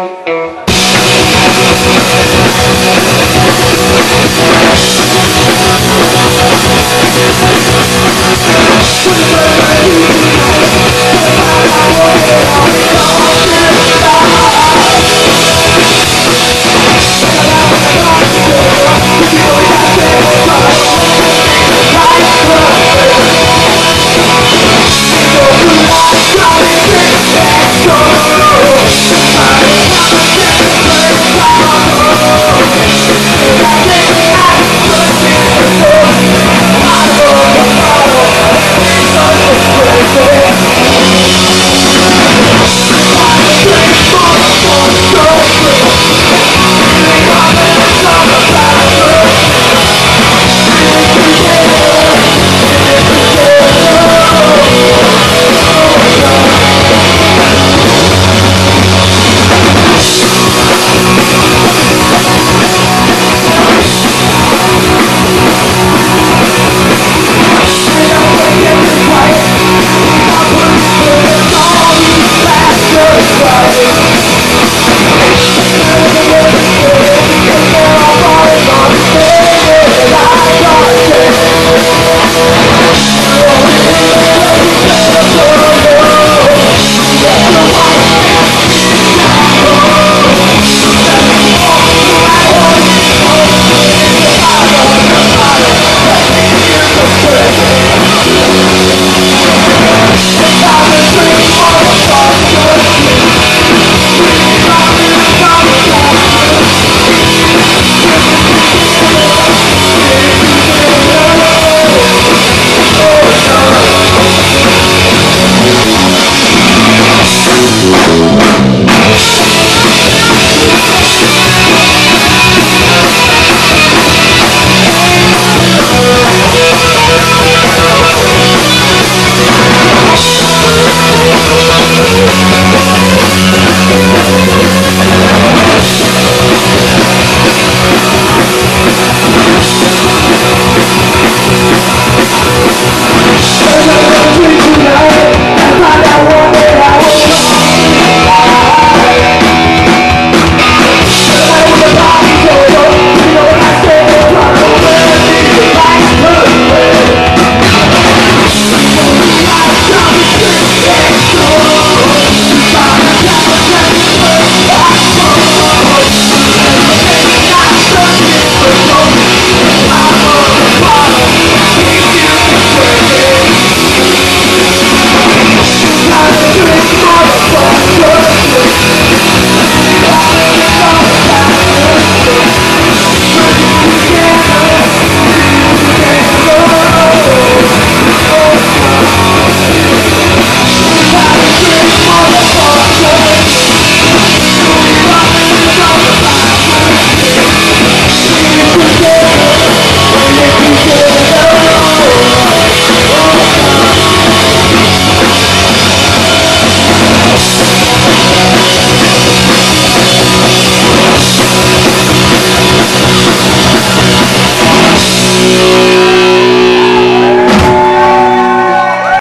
Let's go! I'm